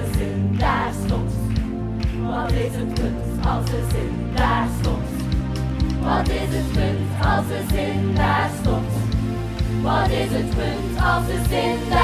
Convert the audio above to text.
als zin daar stond? Wat is het punt als ze zin daar stond? Wat is het punt als ze zin daar stond? Wat is het punt als de zin daar stond?